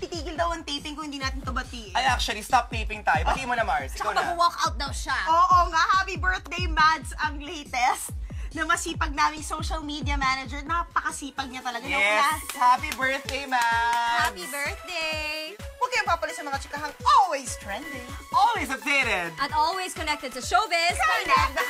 titigil daw ang taping kung hindi natin to batiin. Ay, actually, stop taping tayo. Batiin mo na, Mars. Tsaka Ikaw na. mag-walk out daw siya. Oo nga, happy birthday, Mads, ang latest na masipag naming social media manager. Napakasipag niya talaga. Nung Yes! last- Happy birthday, man! Happy birthday! Huwag kayong papalit sa mga chikahang always trending. Always updated! At always connected to showbiz. Connect the!